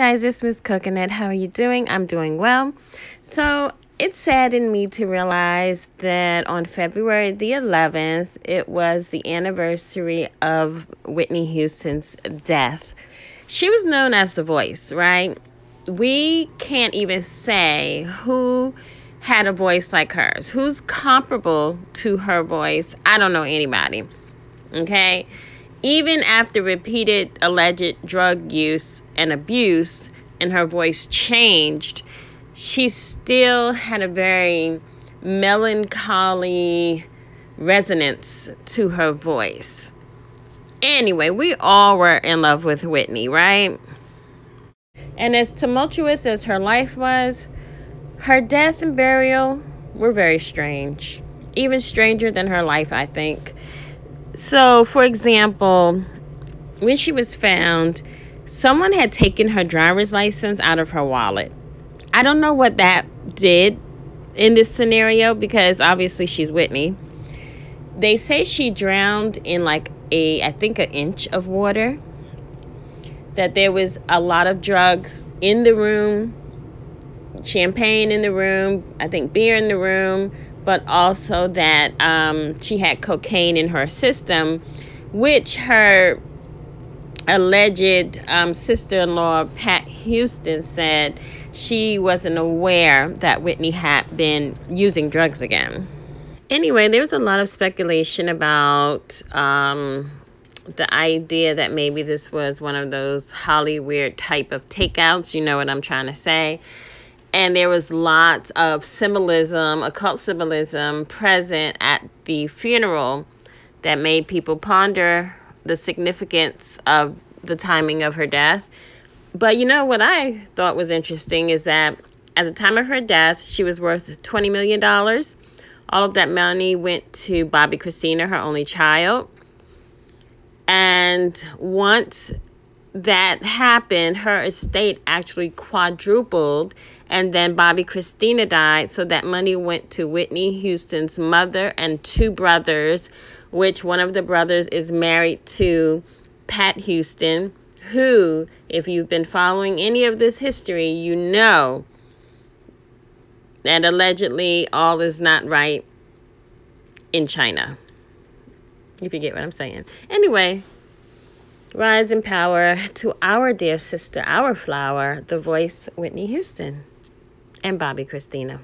guys, it's Miss Coconut. How are you doing? I'm doing well. So it saddened me to realize that on February the 11th, it was the anniversary of Whitney Houston's death. She was known as the voice, right? We can't even say who had a voice like hers, who's comparable to her voice. I don't know anybody. Okay? Even after repeated alleged drug use and abuse, and her voice changed, she still had a very melancholy resonance to her voice. Anyway, we all were in love with Whitney, right? And as tumultuous as her life was, her death and burial were very strange. Even stranger than her life, I think. So, for example, when she was found, someone had taken her driver's license out of her wallet. I don't know what that did in this scenario because obviously she's Whitney. They say she drowned in like a, I think, an inch of water. That there was a lot of drugs in the room, champagne in the room, I think beer in the room, but also that um, she had cocaine in her system, which her alleged um, sister in law, Pat Houston, said she wasn't aware that Whitney had been using drugs again. Anyway, there was a lot of speculation about um, the idea that maybe this was one of those Hollywood type of takeouts. You know what I'm trying to say? And there was lots of symbolism, occult symbolism present at the funeral that made people ponder the significance of the timing of her death. But you know what I thought was interesting is that at the time of her death, she was worth $20 million. All of that money went to Bobbi Kristina, her only child. And once that happened, her estate actually quadrupled, and then Bobbi Kristina died. So that money went to Whitney Houston's mother and two brothers, which one of the brothers is married to Pat Houston, who, if you've been following any of this history, you know that allegedly all is not right in China. If you get what I'm saying. Anyway, Rise in power to our dear sister, our flower, the voice Whitney Houston and Bobbi Kristina.